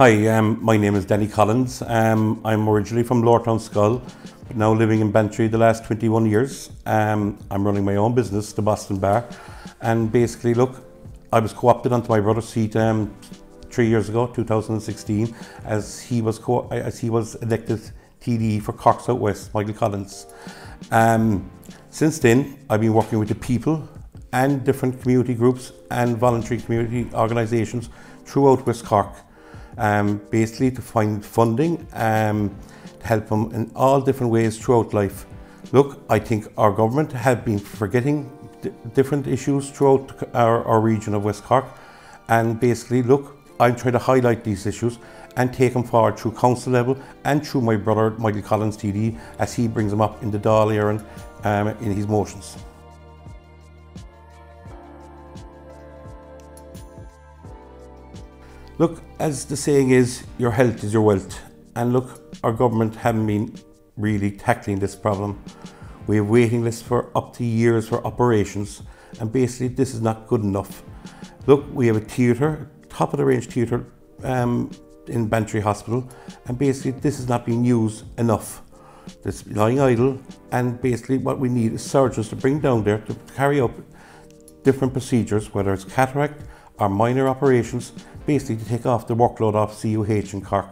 Hi, um, my name is Danny Collins. Um, I'm originally from Lowertown Schull, but now living in Bantry the last 21 years. Um, I'm running my own business, the Boston Bar, and basically, look, I was co-opted onto my brother's seat um, three years ago, 2016, as he was co- as he was elected TD for Cork South West, Michael Collins. Um, since then, I've been working with the people and different community groups and voluntary community organisations throughout West Cork, um, basically to find funding um, to help them in all different ways throughout life. Look, I think our government have been forgetting different issues throughout our, our region of West Cork, and basically, look, I'm trying to highlight these issues and take them forward through council level and through my brother Michael Collins TD as he brings them up in the Dáil Éireann um, in his motions. Look, as the saying is, your health is your wealth. And look, our government haven't been really tackling this problem. We have waiting lists for up to years for operations, and basically this is not good enough. Look, we have a theatre, top of the range theatre um, in Bantry Hospital, and basically this is not being used enough. It's lying idle, and basically what we need is surgeons to bring down there to carry out different procedures, whether it's cataract or minor operations, basically to take off the workload off CUH in Cork.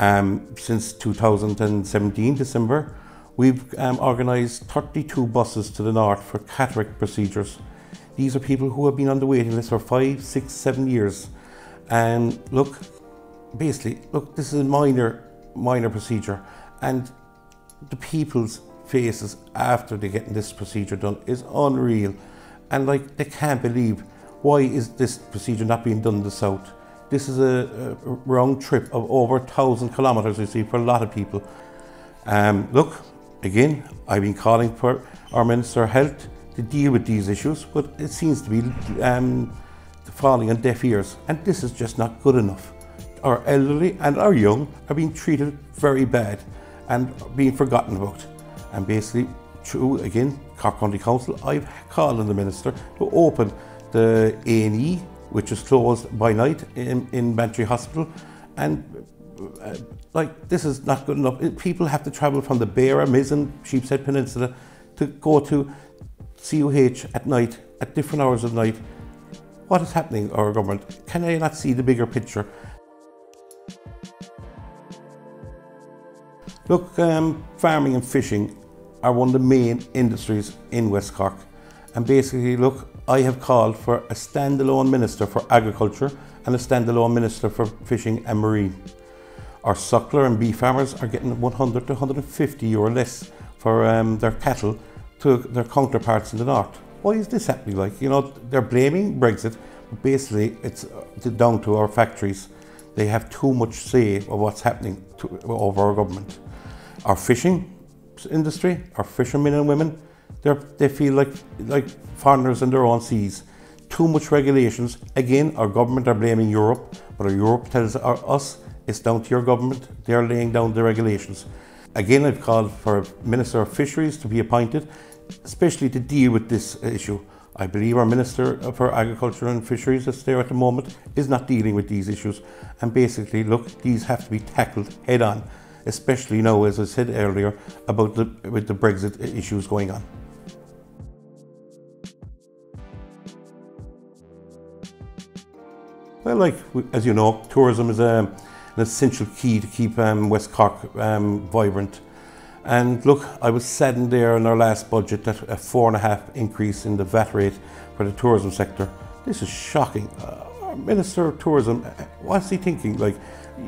Um, since 2017, December, we've um, organised 32 buses to the north for cataract procedures. These are people who have been on the waiting list for five, six, seven years. And look, basically, look, this is a minor, minor procedure. And the people's faces after they get this procedure done is unreal. And like, they can't believe why is this procedure not being done in the south? This is a, a round trip of over thousand kilometres, you see, for a lot of people. Um, look, again, I've been calling for our Minister of Health to deal with these issues, but it seems to be um, falling on deaf ears, and this is just not good enough. Our elderly and our young are being treated very bad and being forgotten about. And basically, through again, Cork County Council, I've called on the Minister to open the A&E, which is closed by night in, in Bantry Hospital. And uh, like, this is not good enough. People have to travel from the Beara, Mizen, Sheepshead Peninsula to go to CUH at night, at different hours of night. What is happening, our government? Can they not see the bigger picture? Look, um, farming and fishing are one of the main industries in West Cork. And basically, look, I have called for a standalone minister for agriculture and a standalone minister for fishing and marine. Our suckler and beef farmers are getting 100 to 150 euro less for um, their cattle to their counterparts in the north. Why is this happening? Like, you know, they're blaming Brexit, but basically it's down to our factories. They have too much say of what's happening to, over our government. Our fishing industry, our fishermen and women, they feel like, like foreigners in their own seas. Too much regulations. Again, our government are blaming Europe, but our Europe tells our, us it's down to your government. They're laying down the regulations. Again, I've called for a Minister of Fisheries to be appointed, especially to deal with this issue. I believe our Minister for Agriculture and Fisheries that's there at the moment is not dealing with these issues. And basically, look, these have to be tackled head on, especially now, as I said earlier, about the, with the Brexit issues going on. Well, like as you know, tourism is a, um, an essential key to keep um, West Cork um, vibrant. And look, I was saddened there in our last budget that a four and a half increase in the VAT rate for the tourism sector. This is shocking. Uh, our Minister of Tourism, uh, what's he thinking? Like,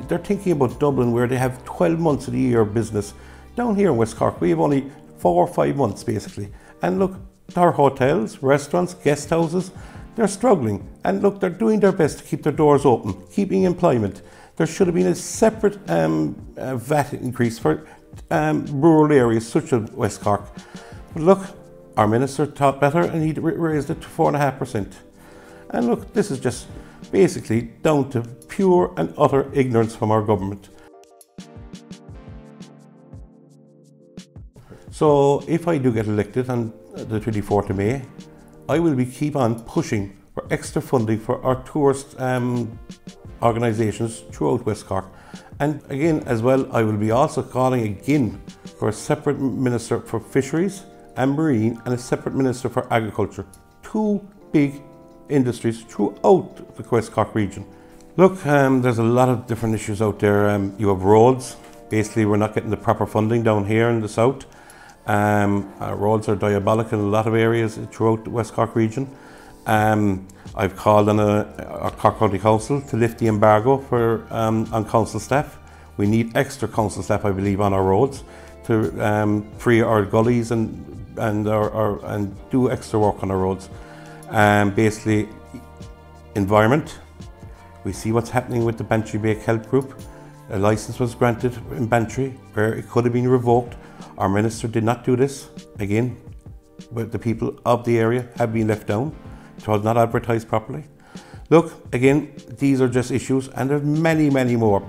they're thinking about Dublin where they have 12 months of the year of business. Down here in West Cork, we have only four or five months basically. And look, our hotels, restaurants, guest houses, they're struggling. And look, they're doing their best to keep their doors open, keeping employment. There should have been a separate um, uh, VAT increase for um, rural areas such as West Cork. But look, our minister thought better and he raised it to 4.5%. And look, this is just basically down to pure and utter ignorance from our government. So if I do get elected on the 24th of May, I will be keep on pushing for extra funding for our tourist um, organisations throughout West Cork. And again, as well, I will be also calling again for a separate Minister for Fisheries and Marine and a separate Minister for Agriculture. Two big industries throughout the West Cork region. Look, um, there's a lot of different issues out there. Um, you have roads. Basically, we're not getting the proper funding down here in the south. Um, roads are diabolical in a lot of areas throughout the West Cork region. Um, I've called on a, a, Cork County Council to lift the embargo for um, on council staff. We need extra council staff, I believe, on our roads to um, free our gullies and and our, our, and do extra work on our roads. Um, basically, environment. We see what's happening with the Bantry Bay Kelp Group. A license was granted in Bantry where it could have been revoked. Our minister did not do this. Again, but the people of the area have been left down. It was not advertised properly. Look, again, these are just issues and there's many, many more.